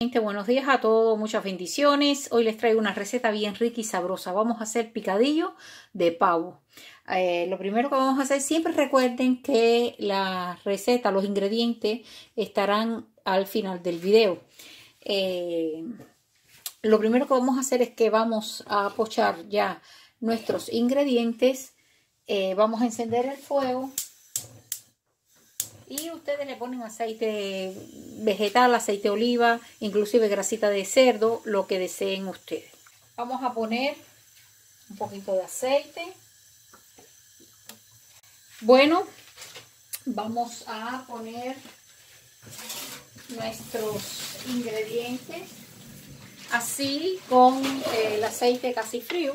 Buenos días a todos, muchas bendiciones. Hoy les traigo una receta bien rica y sabrosa. Vamos a hacer picadillo de pavo. Eh, lo primero que vamos a hacer, siempre recuerden que la receta, los ingredientes estarán al final del video. Eh, lo primero que vamos a hacer es que vamos a pochar ya nuestros ingredientes. Eh, vamos a encender el fuego y ustedes le ponen aceite vegetal, aceite oliva, inclusive grasita de cerdo, lo que deseen ustedes. Vamos a poner un poquito de aceite. Bueno, vamos a poner nuestros ingredientes así con el aceite casi frío.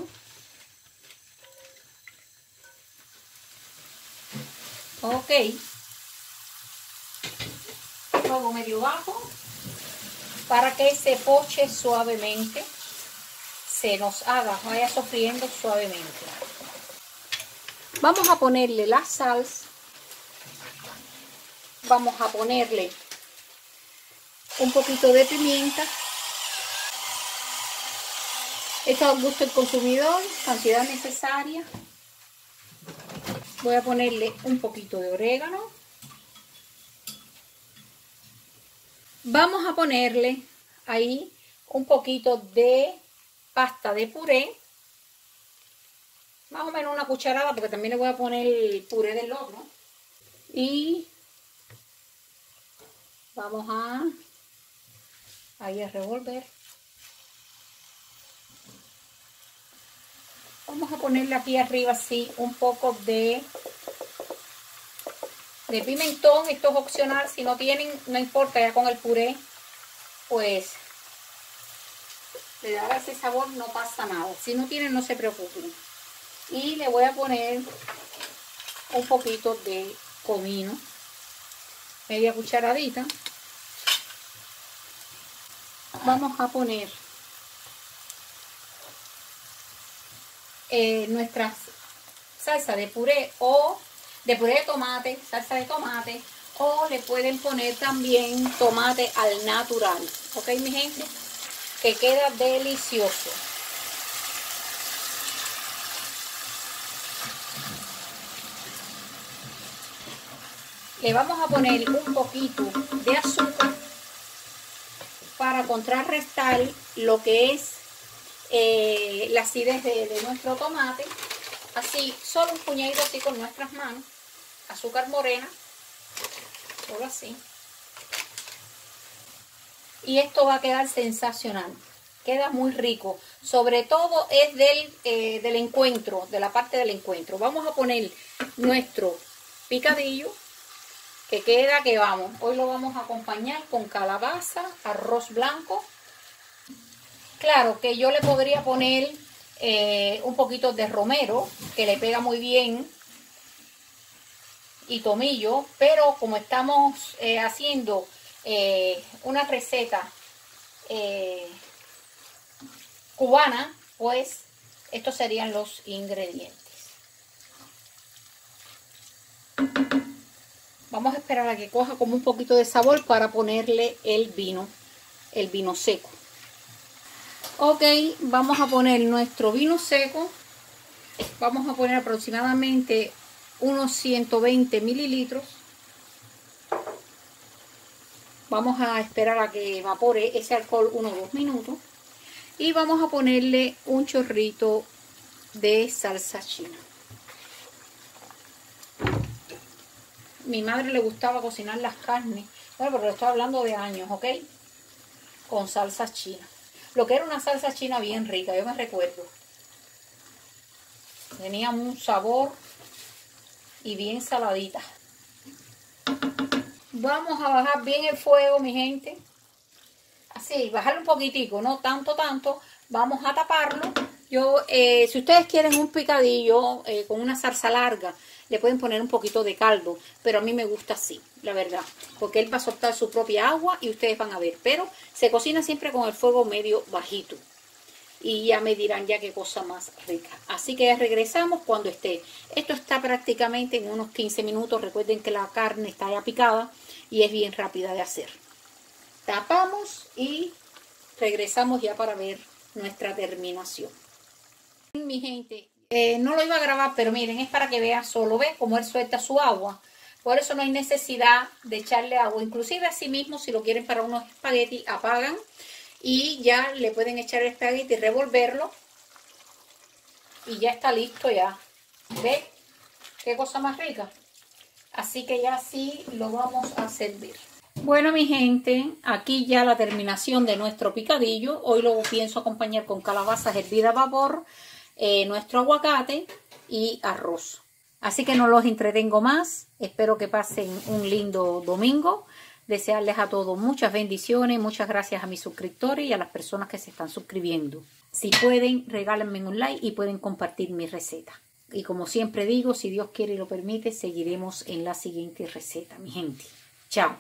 Ok fuego medio bajo para que se poche suavemente, se nos haga, vaya sofriendo suavemente. Vamos a ponerle la salsa, vamos a ponerle un poquito de pimienta, esto al gusto del consumidor, cantidad necesaria. Voy a ponerle un poquito de orégano. Vamos a ponerle ahí un poquito de pasta de puré. Más o menos una cucharada porque también le voy a poner el puré del otro. Y vamos a ahí a revolver. Vamos a ponerle aquí arriba así un poco de de pimentón, esto es opcional, si no tienen, no importa, ya con el puré, pues le da ese sabor, no pasa nada. Si no tienen, no se preocupen. Y le voy a poner un poquito de comino, media cucharadita. Vamos a poner eh, nuestra salsa de puré o de puré de tomate, salsa de tomate, o le pueden poner también tomate al natural, ¿ok mi gente? Que queda delicioso. Le vamos a poner un poquito de azúcar para contrarrestar lo que es eh, la acidez de, de nuestro tomate. Así, solo un puñadito así con nuestras manos azúcar morena, solo así. Y esto va a quedar sensacional, queda muy rico. Sobre todo es del, eh, del encuentro, de la parte del encuentro. Vamos a poner nuestro picadillo, que queda que vamos. Hoy lo vamos a acompañar con calabaza, arroz blanco. Claro que yo le podría poner eh, un poquito de romero, que le pega muy bien y tomillo, pero como estamos eh, haciendo eh, una receta eh, cubana, pues estos serían los ingredientes. Vamos a esperar a que coja como un poquito de sabor para ponerle el vino, el vino seco. Ok, vamos a poner nuestro vino seco. Vamos a poner aproximadamente unos 120 mililitros. Vamos a esperar a que evapore ese alcohol unos o dos minutos. Y vamos a ponerle un chorrito de salsa china. Mi madre le gustaba cocinar las carnes. Bueno, pero estoy hablando de años, ¿ok? Con salsa china. Lo que era una salsa china bien rica, yo me recuerdo. Tenía un sabor y bien saladita. Vamos a bajar bien el fuego, mi gente. Así, bajarlo un poquitico, no tanto, tanto. Vamos a taparlo. Yo, eh, si ustedes quieren un picadillo eh, con una salsa larga, le pueden poner un poquito de caldo, pero a mí me gusta así, la verdad, porque él va a soltar su propia agua y ustedes van a ver, pero se cocina siempre con el fuego medio bajito y ya me dirán ya qué cosa más rica. Así que regresamos cuando esté. Esto está prácticamente en unos 15 minutos. Recuerden que la carne está ya picada y es bien rápida de hacer. tapamos y regresamos ya para ver nuestra terminación. Mi gente, eh, no lo iba a grabar, pero miren, es para que vean solo, ven cómo él suelta su agua. Por eso no hay necesidad de echarle agua. Inclusive así mismo, si lo quieren para unos espaguetis, apagan y ya le pueden echar el espagueti y revolverlo. Y ya está listo ya. ¿Ve? Qué cosa más rica. Así que ya sí lo vamos a servir. Bueno, mi gente, aquí ya la terminación de nuestro picadillo. Hoy lo pienso acompañar con calabazas hervidas a vapor, eh, nuestro aguacate y arroz. Así que no los entretengo más. Espero que pasen un lindo domingo. Desearles a todos muchas bendiciones. Muchas gracias a mis suscriptores y a las personas que se están suscribiendo. Si pueden, regálenme un like y pueden compartir mi receta. Y como siempre digo, si Dios quiere y lo permite, seguiremos en la siguiente receta, mi gente. Chao.